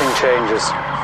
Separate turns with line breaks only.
nothing changes.